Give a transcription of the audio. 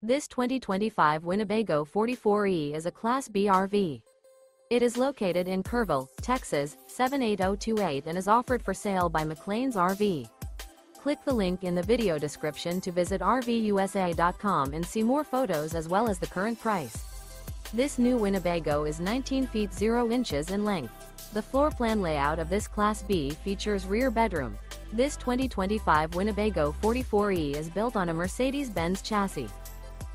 This 2025 Winnebago 44E is a Class B RV. It is located in Kerrville, Texas, 78028 and is offered for sale by McClains RV. Click the link in the video description to visit RVUSA.com and see more photos as well as the current price. This new Winnebago is 19 feet 0 inches in length. The floor plan layout of this Class B features rear bedroom. This 2025 Winnebago 44E is built on a Mercedes-Benz chassis.